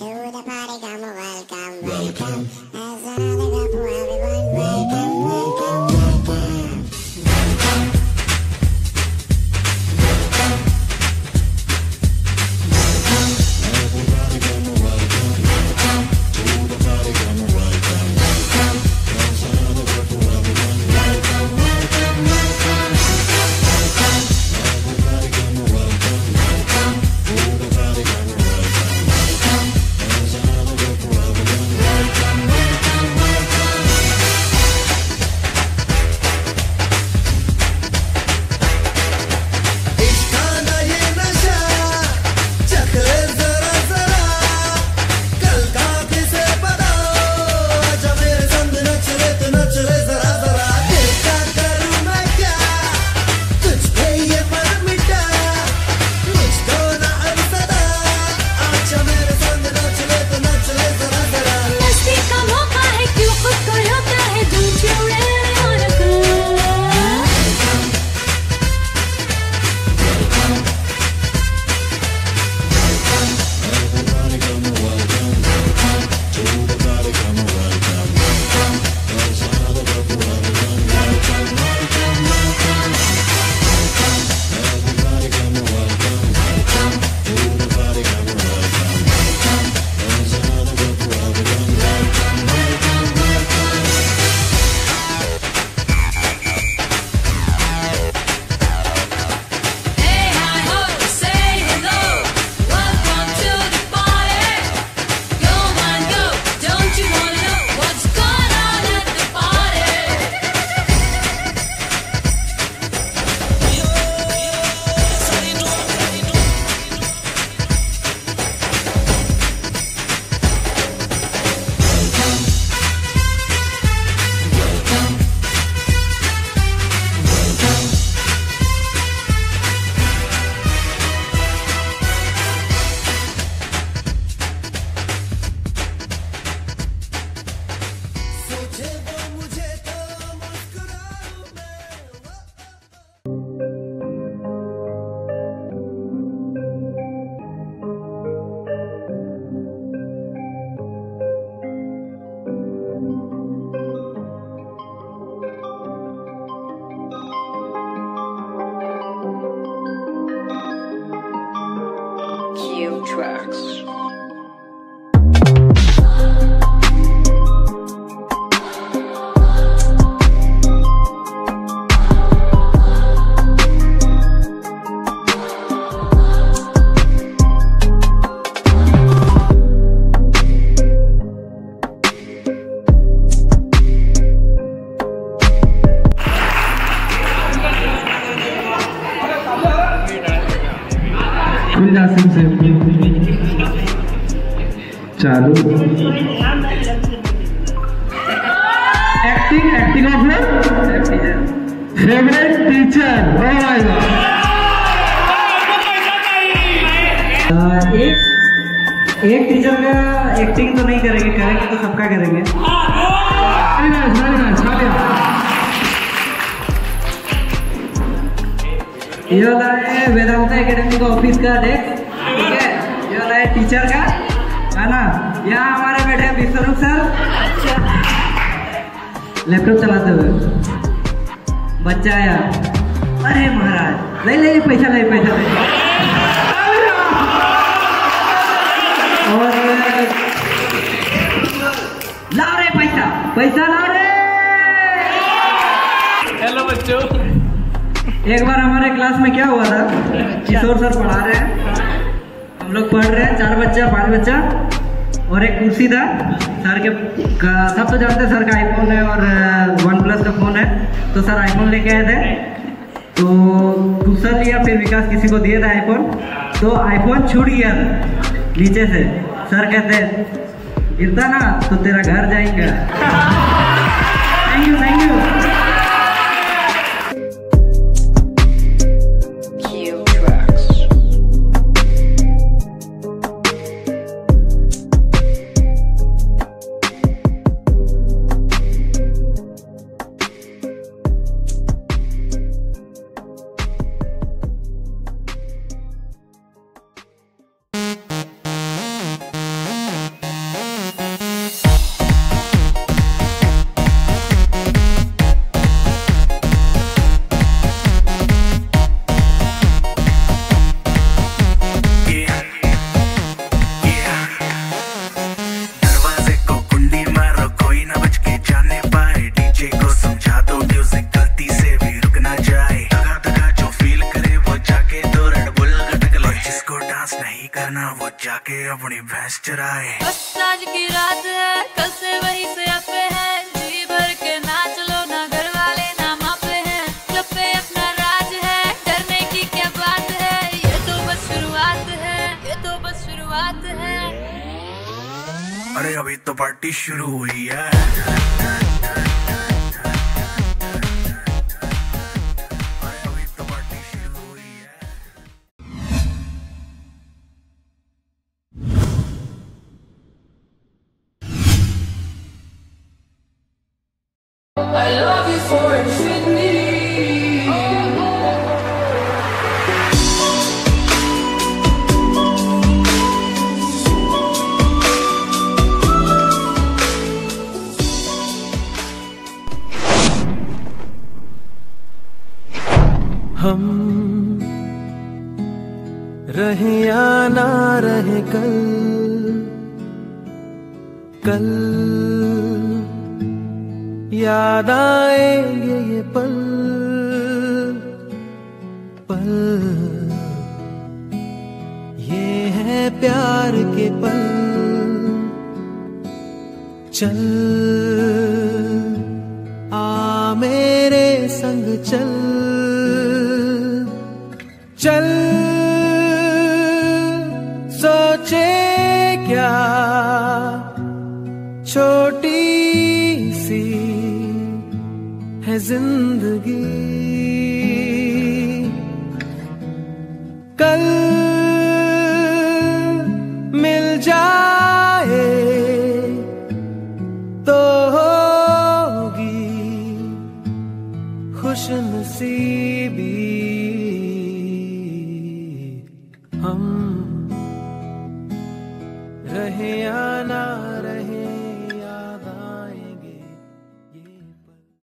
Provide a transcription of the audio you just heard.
To the party, come welcome, welcome. As Tracks. से चालू acting acting of favourite teacher एक एक teacher का एक्टिंग तो नहीं करेंगे करेंगे तो सबका करेंगे। ये वाला है वेदांता एकेडमी का ऑफ़िस का डेस्क ये वाला है टीचर का है ना? यहाँ हमारे बैठे हैं विश्वरूप सर लैपटॉप चलाते हुए। बच्चा आया अरे महाराज ले ले पैसा ले पैसा ले। और ला रे पैसा पैसा ला रे। हेलो बच्चों। एक बार हमारे क्लास में क्या हुआ था? किशोर सर पढ़ा रहे हैं। हम लोग पढ़ रहे हैं, चार बच्चा, पाँच बच्चा और एक कुर्सी था। सर के सब तो जानते हैं सर का आईफोन है और वन प्लस का फ़ोन है। तो सर आईफोन लेके आए थे। तो दूसरा लिया, फिर विकास किसी को दिए थे आईफोन तो आईफोन छूट गया नीचे से। सर कहते गिरता ना तो तेरा घर जाएगा। Thank you thank you dance नहीं करना वो जाके अपनी भैंस चराए। बस आज की रात है कल से वही से अपे है। जी भर के नाच लो ना घर वाले ना मापे हैं। क्लब पे अपना राज है डरने की क्या बात है? ये तो बस शुरुआत है ये तो बस शुरुआत है। अरे अभी तो पार्टी शुरू हुई है। हम रहे या ना रहे कल कल याद आएँगे ये पल पल। ये है प्यार के पल। चल, आ मेरे संग चल। चल है ज़िंदगी। कल मिल जाए तो होगी खुश नसीबी हम